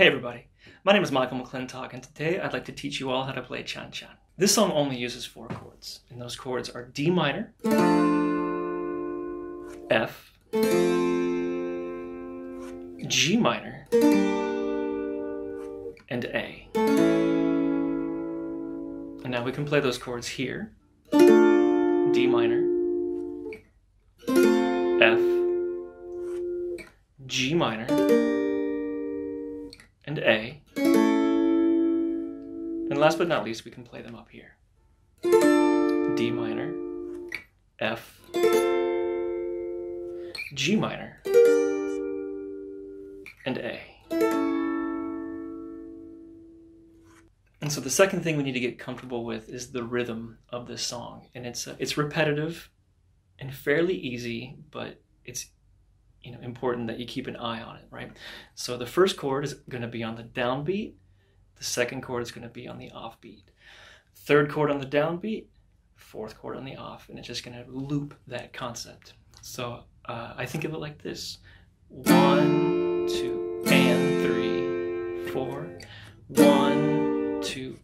Hey everybody, my name is Michael McClintock and today I'd like to teach you all how to play Chan Chan. This song only uses four chords, and those chords are D minor, F, G minor, and A. And now we can play those chords here, D minor, F, G minor, and A. And last but not least, we can play them up here. D minor, F, G minor, and A. And so the second thing we need to get comfortable with is the rhythm of this song. And it's uh, it's repetitive and fairly easy, but it's you know important that you keep an eye on it, right? So the first chord is going to be on the downbeat, the second chord is going to be on the offbeat. Third chord on the downbeat, fourth chord on the off, and it's just going to loop that concept. So uh, I think of it like this: one, two, and three, four. One, two,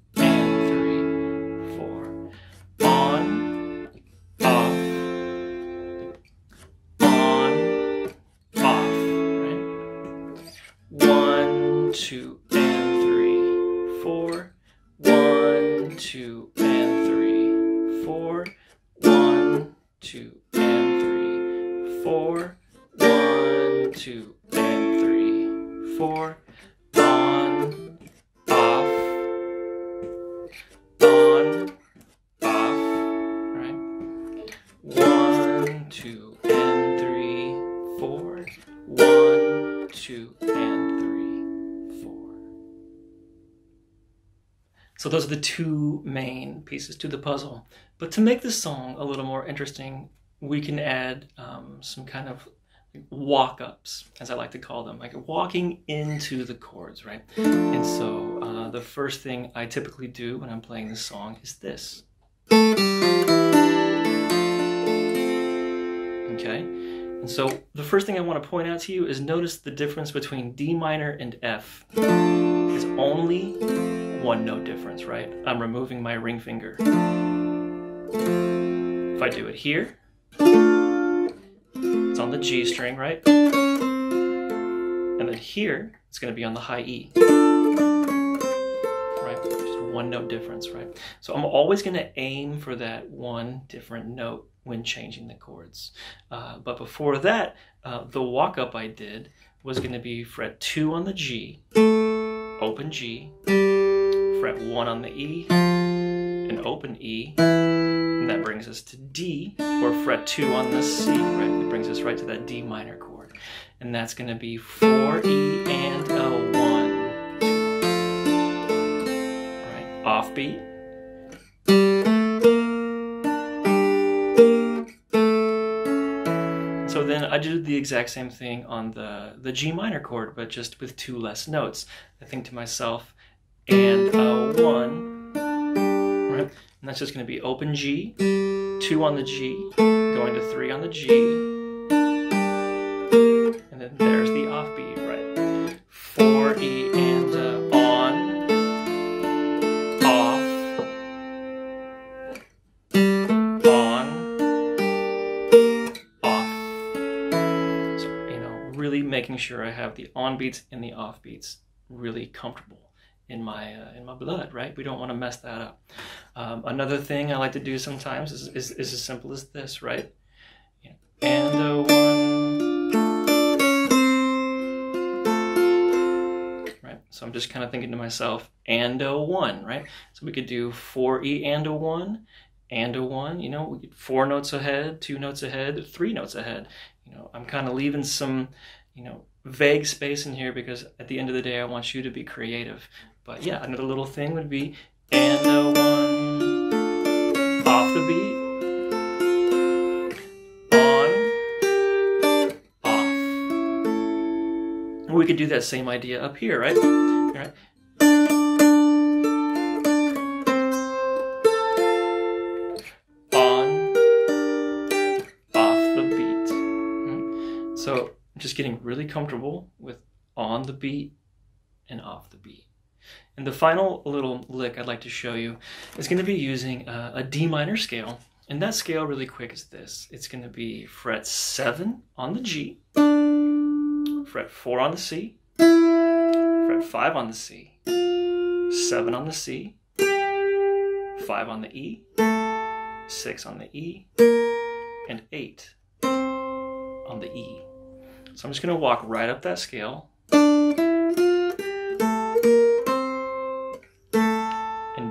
two, and three, four. One, two, and three, four. One, two, and three, four. One, two, and three, four. On, off, on, off. Right? One, two, and three, four. One, two, So those are the two main pieces to the puzzle. But to make this song a little more interesting, we can add um, some kind of walk ups, as I like to call them, like walking into the chords, right? And so uh, the first thing I typically do when I'm playing this song is this. And so the first thing I want to point out to you is notice the difference between D minor and F is only one note difference, right? I'm removing my ring finger. If I do it here, it's on the G string, right? And then here, it's going to be on the high E. Right? Just one note difference, right? So I'm always going to aim for that one different note when changing the chords. Uh, but before that, uh, the walk up I did was going to be fret 2 on the G, open G, fret 1 on the E, and open E, and that brings us to D, or fret 2 on the C, right? It brings us right to that D minor chord. And that's going to be 4 E and a 1, 2, right? Offbeat. I did the exact same thing on the, the G minor chord, but just with two less notes. I think to myself, and a 1, right? And that's just going to be open G, 2 on the G, going to 3 on the G, and then there's the offbeat, right? 4 E sure I have the on beats and the off beats really comfortable in my uh, in my blood, right? We don't want to mess that up. Um, another thing I like to do sometimes is, is, is as simple as this, right? You and a one, right? So I'm just kind of thinking to myself, and a one, right? So we could do four E and a one, and a one. You know, we get four notes ahead, two notes ahead, three notes ahead. You know, I'm kind of leaving some, you know, vague space in here because at the end of the day, I want you to be creative. But yeah, another little thing would be and a one off the beat, on, off. We could do that same idea up here, right? All right. Just getting really comfortable with on the beat and off the beat. And the final little lick I'd like to show you is going to be using a, a D minor scale. And that scale, really quick, is this. It's going to be fret 7 on the G, fret 4 on the C, fret 5 on the C, 7 on the C, 5 on the E, 6 on the E, and 8 on the E. So I'm just going to walk right up that scale and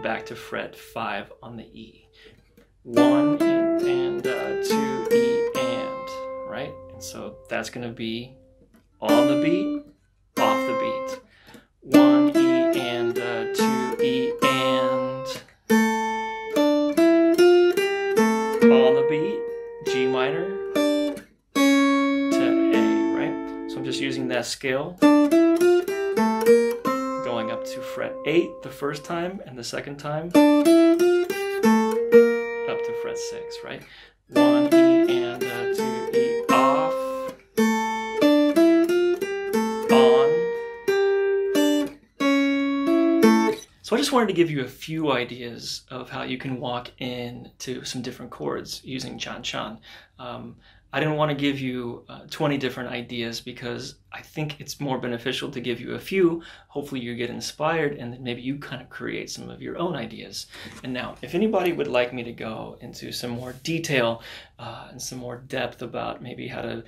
back to fret 5 on the E. 1 and, and uh, 2 E and, right? And so that's going to be on the beat, off the beat. 1 E and uh, 2 E and on the beat, G minor just using that scale going up to fret 8 the first time and the second time up to fret 6, right? 1 E and uh, 2 E off on So I just wanted to give you a few ideas of how you can walk into some different chords using Chan Chan. Um, I didn't want to give you uh, 20 different ideas because I think it's more beneficial to give you a few. Hopefully, you get inspired and then maybe you kind of create some of your own ideas. And now, if anybody would like me to go into some more detail uh, and some more depth about maybe how to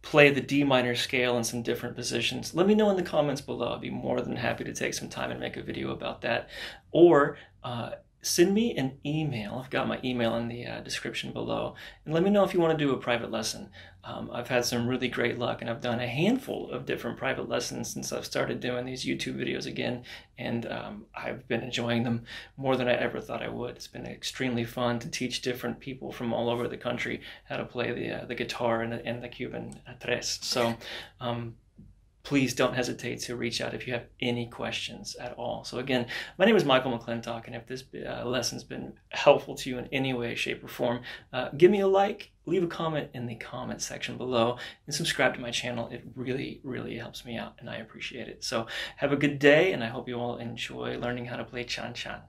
play the D minor scale in some different positions, let me know in the comments below. I'd be more than happy to take some time and make a video about that. Or uh, send me an email. I've got my email in the uh, description below. And let me know if you want to do a private lesson. Um, I've had some really great luck and I've done a handful of different private lessons since I've started doing these YouTube videos again. And um, I've been enjoying them more than I ever thought I would. It's been extremely fun to teach different people from all over the country how to play the, uh, the guitar and the, and the Cuban tres. So um, please don't hesitate to reach out if you have any questions at all. So again, my name is Michael McClintock, and if this uh, lesson's been helpful to you in any way, shape, or form, uh, give me a like, leave a comment in the comment section below, and subscribe to my channel. It really, really helps me out, and I appreciate it. So have a good day, and I hope you all enjoy learning how to play Chan Chan.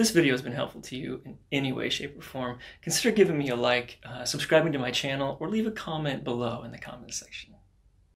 This video has been helpful to you in any way, shape, or form, consider giving me a like, uh, subscribing to my channel, or leave a comment below in the comment section.